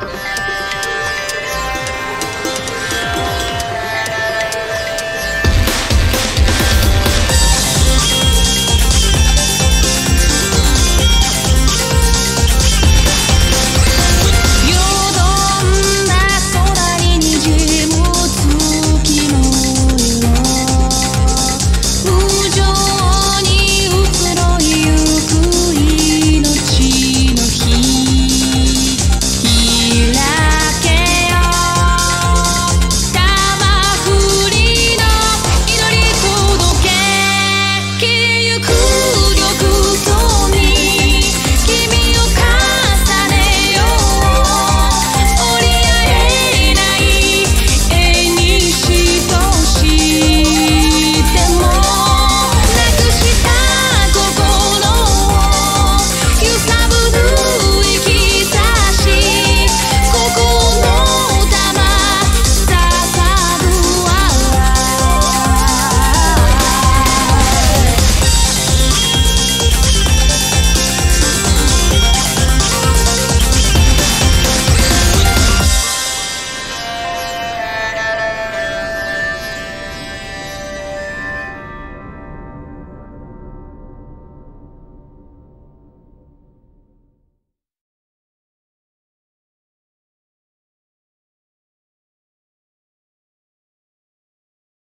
Bye.